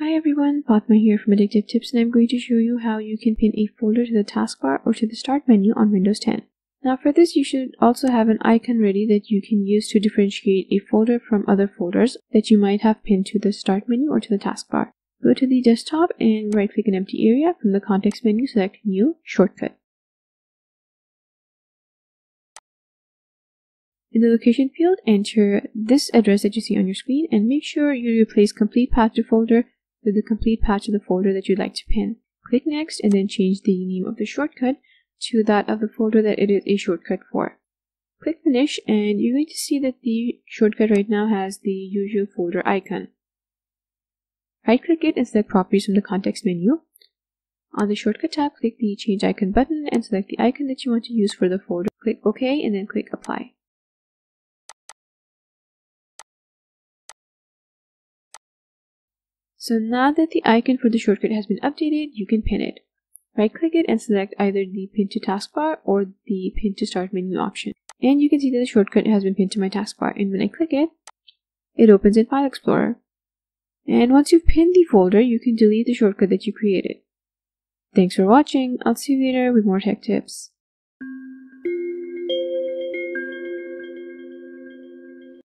Hi everyone, Fatma here from Addictive Tips and I'm going to show you how you can pin a folder to the taskbar or to the start menu on Windows 10. Now for this you should also have an icon ready that you can use to differentiate a folder from other folders that you might have pinned to the start menu or to the taskbar. Go to the desktop and right click an empty area. From the context menu select new shortcut. In the location field, enter this address that you see on your screen and make sure you replace complete path to folder with the complete path to the folder that you'd like to pin. Click next and then change the name of the shortcut to that of the folder that it is a shortcut for. Click finish and you're going to see that the shortcut right now has the usual folder icon. Right click it and select properties from the context menu. On the shortcut tab, click the change icon button and select the icon that you want to use for the folder. Click OK and then click apply. So now that the icon for the shortcut has been updated, you can pin it. Right click it and select either the pin to taskbar or the pin to start menu option. And you can see that the shortcut has been pinned to my taskbar. And when I click it, it opens in File Explorer. And once you've pinned the folder, you can delete the shortcut that you created. Thanks for watching. I'll see you later with more tech tips.